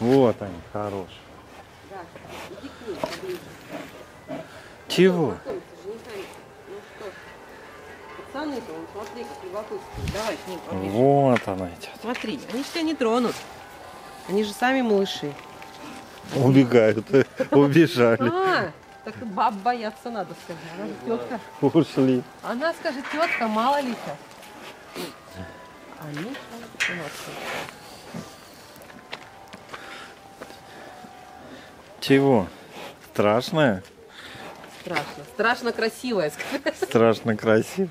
Вот они, хорошие. Да, иди к ним поближе. Чего? Вот она идет. Смотри, они же тебя не тронут. Они же сами малыши. Убегают, убежали, А, так баб бояться надо сказать. Она же тетка. ушли. Она скажет, тетка, мало ли что. Они что, сыночки? Чего? Страшная? Страшно. Страшно красивая. Страшно красиво.